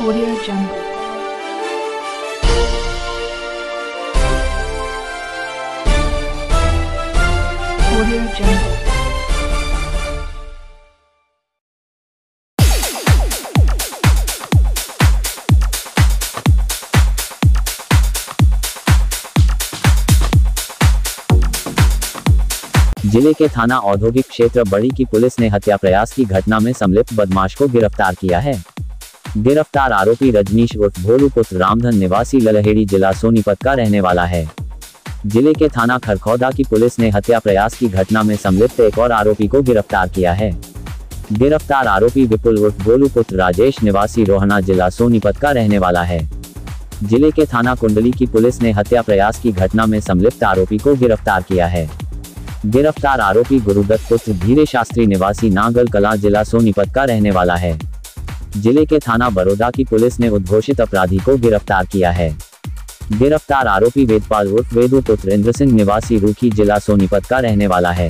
Audio Jungle. Audio Jungle. ज़िले के थाना औद्योगिक क्षेत्र बड़ी की पुलिस ने हत्या प्रयास की घटना में संलिप्त बदमाश को गिरफ़्तार किया है गिरफ़्तार आरोपी रजनीश उर्फ़ भोलू पुत्र रामधन निवासी ललहेड़ी जिला सोनीपत का रहने वाला है। ज़िले के थाना खरखौदा की पुलिस ने हत्या प्रयास की घटना में संलिप्त एक और आरोपी को गिरफ़्तार किया है। गिरफ़्तार आरोपी विपुल उर्फ़ गोलू पुत्र राजेश निवासी रोहना जिला सोनीपत का रहने वाला है। ज़िले के थाना कुंडली की पुलिस ने हत्या प्रयास की घटना में संलिप्त आरोपी को गिरफ़्तार किया है। गिरफ़्तार आरोपी गुरुदत्त पुत्र धीरे शास्त्री निवासी नागल कला जिला सोनीपत का रहने वाला है। ज़िले के थाना बड़ौदा की पुलिस ने उद्घोषित अपराधी को गिरफ़्तार किया है। गिरफ़्तार आरोपी वेदपाल उर्फ़ वेदु पुत्र इंद्र सिंह निवासी रूखी जिला सोनीपत का रहने वाला है।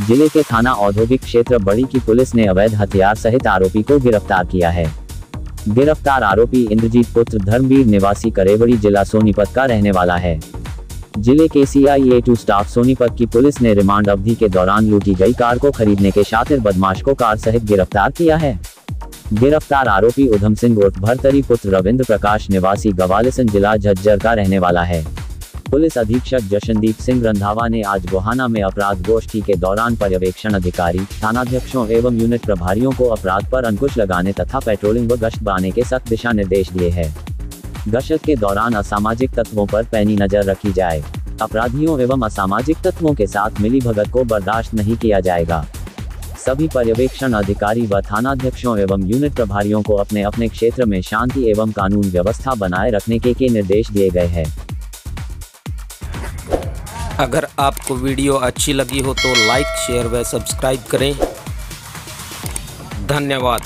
ज़िले के थाना औद्योगिक क्षेत्र बड़ी की पुलिस ने अवैध हथियार सहित आरोपी को गिरफ़्तार किया है। गिरफ़्तार आरोपी इंद्रजीत पुत्र धर्मवीर निवासी करेबड़ी जिला सोनीपत का रहने वाला है। ज़िले के C I two staff Sonipat की पुलिस ने रिमांड अवधि के दौरान लूटी गई कार को खरीदने के शातिर बदमाश को कार सहित गिरफ़्तार किया है। गिरफ़्तार आरोपी उधम सिंह उर्फ़ भरतरी पुत्र रविंद्र प्रकाश निवासी गवालिसन जिला झज्जर का रहने वाला है। पुलिस अधीक्षक जशनदीप सिंह रंधावा ने आज गोहाना में अपराध गोष्ठी के दौरान पर्यवेक्षण अधिकारी, थानाध्यक्षों एवं यूनिट प्रभारियों को अपराध पर अंकुश लगाने तथा पेट्रोलिंग व गश्त बाने के सख्त दिशा निर्देश दिए हैं। गश्त के दौरान असामाजिक तत्वों पर पैनी नज़र रखी जाए। अपराधियों एवं असामाजिक तत्वों के साथ मिली भगत को बर्दाश्त नहीं किया जाएगा। सभी पर्यवेक्षण अधिकारी व थानाध्यक्षों एवं यूनिट प्रभारियों को अपने अपने क्षेत्र में शांति एवं कानून व्यवस्था बनाए रखने के, के निर्देश दिए गए हैं। अगर आपको वीडियो अच्छी लगी हो तो लाइक शेयर व सब्सक्राइब करें। धन्यवाद।